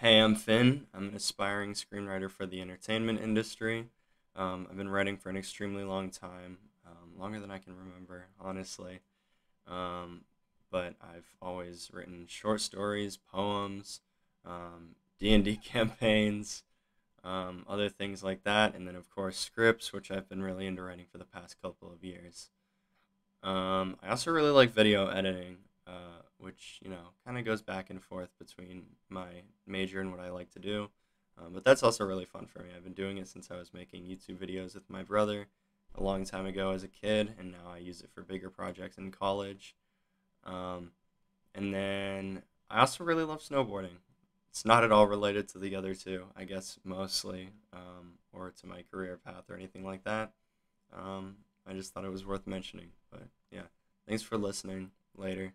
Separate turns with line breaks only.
Hey, I'm Finn. I'm an aspiring screenwriter for the entertainment industry. Um, I've been writing for an extremely long time, um, longer than I can remember, honestly. Um, but I've always written short stories, poems, um, D&D campaigns, um, other things like that, and then of course scripts, which I've been really into writing for the past couple of years. Um, I also really like video editing, which you know kind of goes back and forth between my major and what I like to do. Um, but that's also really fun for me. I've been doing it since I was making YouTube videos with my brother a long time ago as a kid, and now I use it for bigger projects in college. Um, and then I also really love snowboarding. It's not at all related to the other two, I guess, mostly, um, or to my career path or anything like that. Um, I just thought it was worth mentioning. But yeah, thanks for listening. Later.